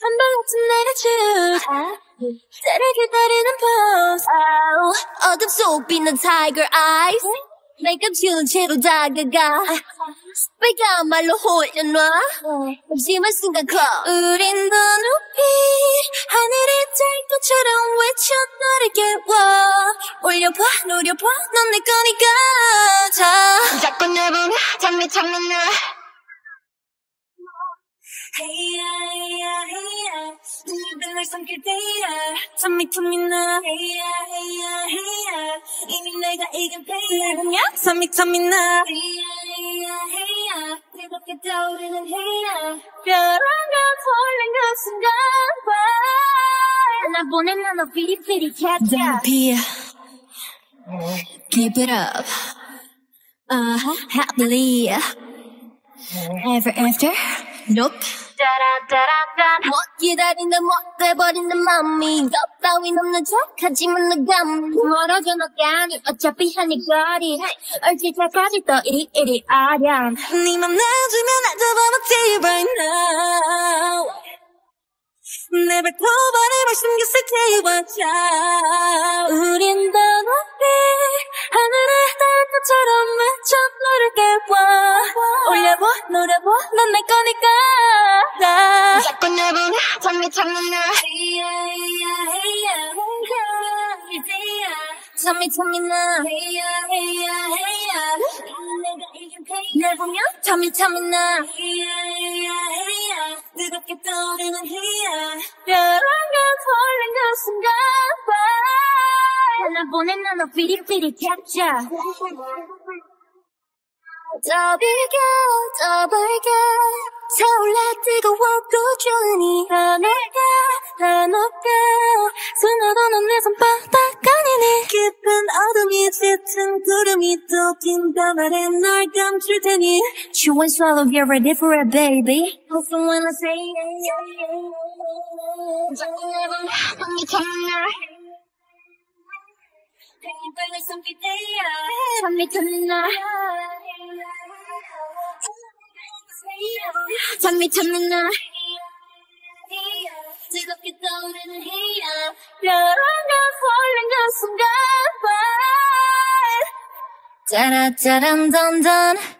한 번쯤 내가 쭉 때를 기다리는 pose oh, 어둠 속 빛난 tiger eyes 내가 지운 채로 다가가 스피가 말로 홀려놔 심한 순간 close 우린 더 높이 하늘이 달 것처럼 외쳐 너를 깨워 올려봐 노려봐 넌 내 거니까 자 자꾸 내 보며 잠이 참는 나. Hey yeah, hey yeah, hey yeah. 눈을 날 삼킬 때야. 잠이 텀이나. Hey yeah, hey yeah, hey yeah. 이미 내가 이긴 패야. 뭐냐? 잠이 텀이나. Hey yeah, hey yeah, hey yeah. 뜨겁게 떠오르는 hey yeah. 벼랑과 홀린 그 순간 봐. 나 보낸 나너 피리피리 catch Don't be Keep it up. Uh-huh, happily. Ever after? Nope. 못 기다린다 못 돼버린다 맘이 너 따윈 없는 척하지만 너가 멀어져 너가 아니 어차피 하니 거리. 얼핏 때까지 또 이리 이리 아련. 네맘 놔주면 나도 봐봐 right now 내 발톱안에 숨겼을 태워자. 우린 노려봐 넌 내 거니까. 자꾸 내보내 잠이 참는 날 잠이 참이나. 내 보면 잠이 참이나 뜨겁게 떠오르는 이야. 벼랑간 설렌 그 순간 날 보내는 너 삐리삐리 캡처. 어, 어, 어. 저 비가 더 밝게 타올라 뜨거워 꾸준히 더 내게 더 높게 스며도 넌내 손바닥 아니니 깊은 어둠이 짙은 구름이 또긴 밤아래 널 감출 테니 Chew and swallow, get ready for it, baby Listen when I say it 자꾸 내 보며 잠이 참는 나. 팽이빨을 삼킬 때야 잠이 드는 날 잠이 참는 날 뜨겁게 떠오르는 희야. 벼랑과 홀린 그 순간 짜라짜란 던던